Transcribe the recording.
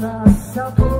last supper.